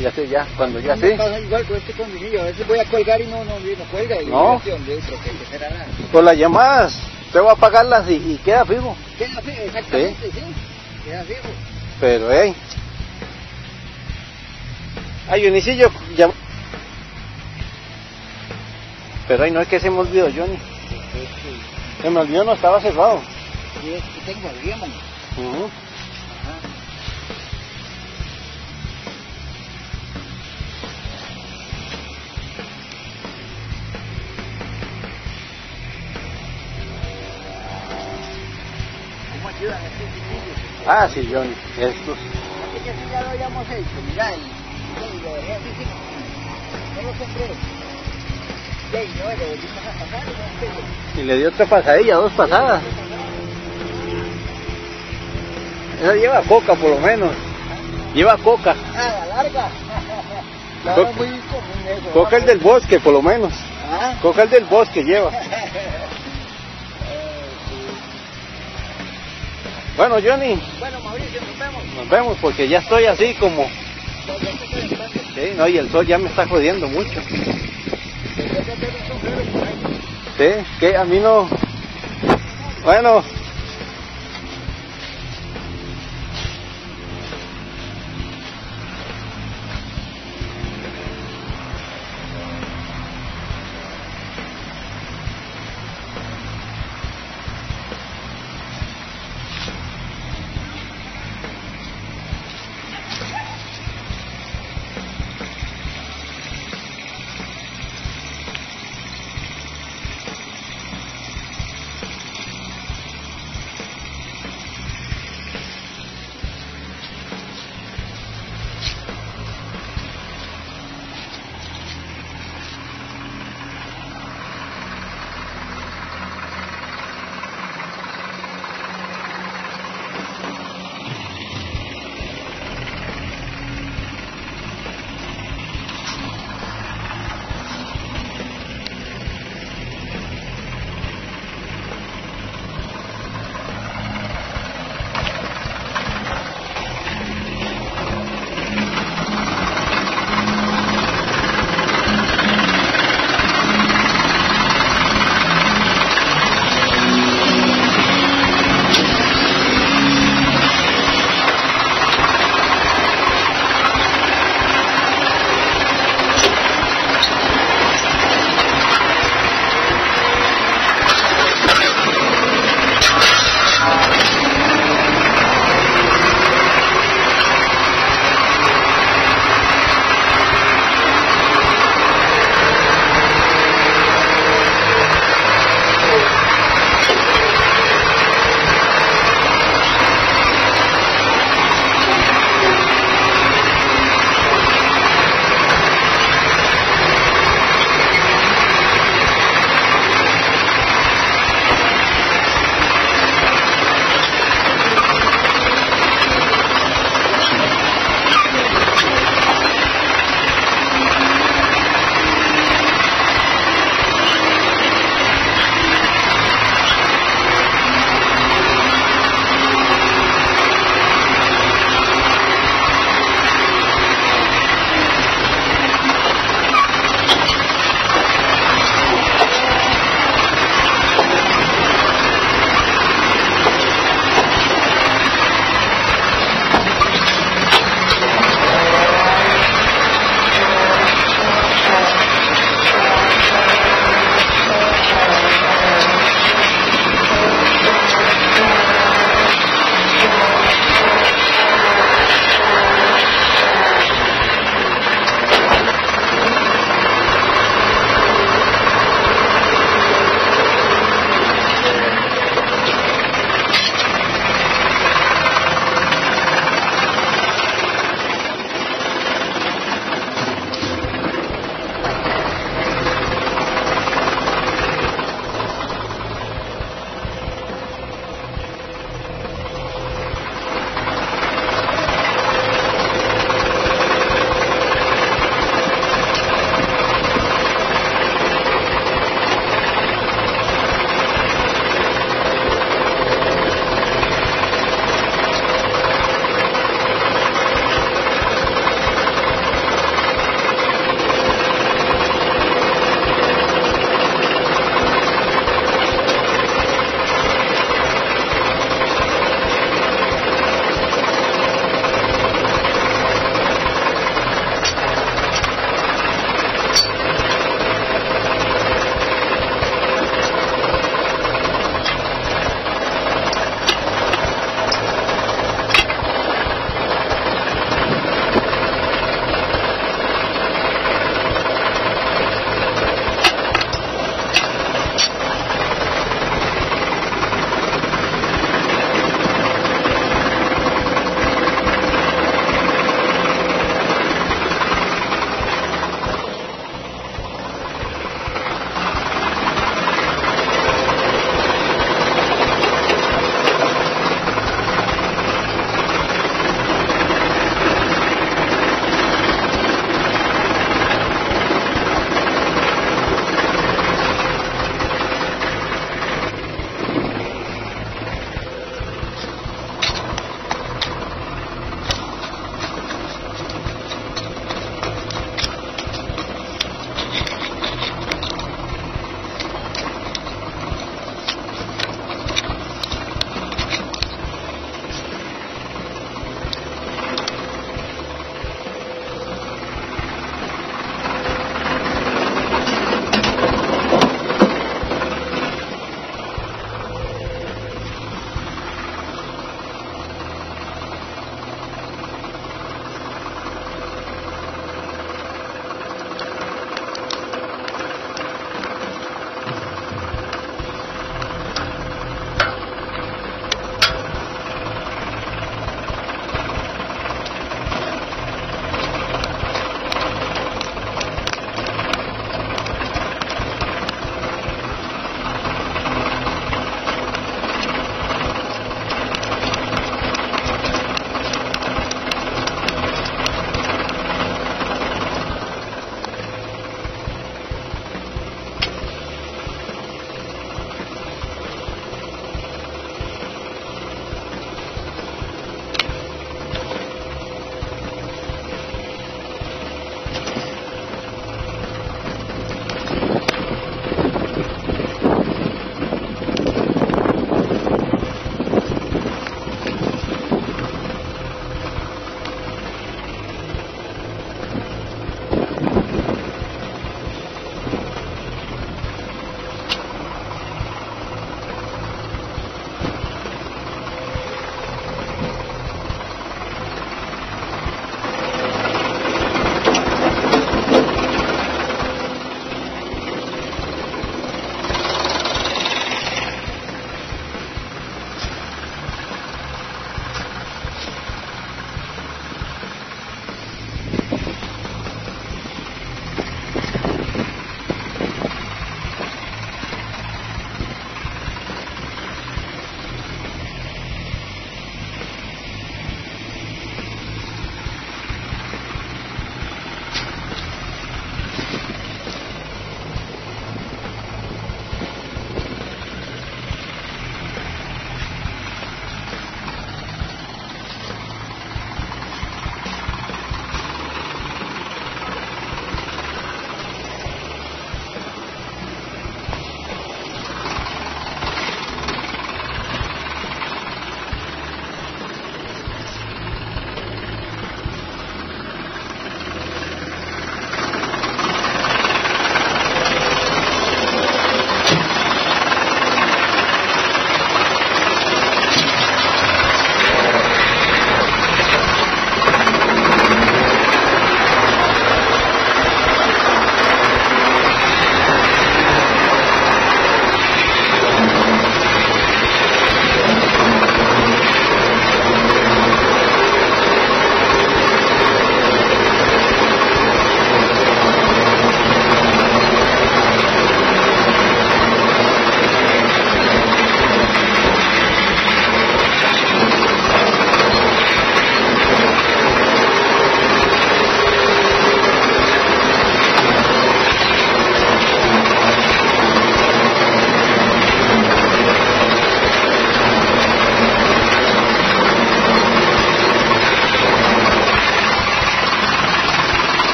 Ya sé, ya, cuando ya sé. pasa igual con este condominio, a veces voy a colgar y no, no, no cuelga. Y No. yo, hombre, pero ¿qué será nada? Por las llamadas, usted va a pagarlas y, y queda fijo. Queda fijo, exactamente, sí. Queda fijo. Pero, hey. Ay, Dionisio, ya... Pero ay, no es que se me olvidó, Johnny. Se me olvidó, no estaba cerrado. sí, es que tengo el riemo. Ujú. Ajá. Ah, sí, Johnny. Estos. Así que sí ya lo habíamos hecho, mirá, y, y lo dejé así sin, no lo sembré. Y ahí no, le dio otra pasadilla, dos pasadas. Esa lleva coca, por lo menos. Lleva coca. Ah, la larga. Coca- es muy común eso. Coca el del bosque, por lo menos. Ah. Coca el del bosque lleva. Bueno, Johnny, Bueno, Mauricio, nos vemos. nos vemos porque ya estoy así como... Sí, no, y el sol ya me está jodiendo mucho. Sí, que a mí no... Bueno,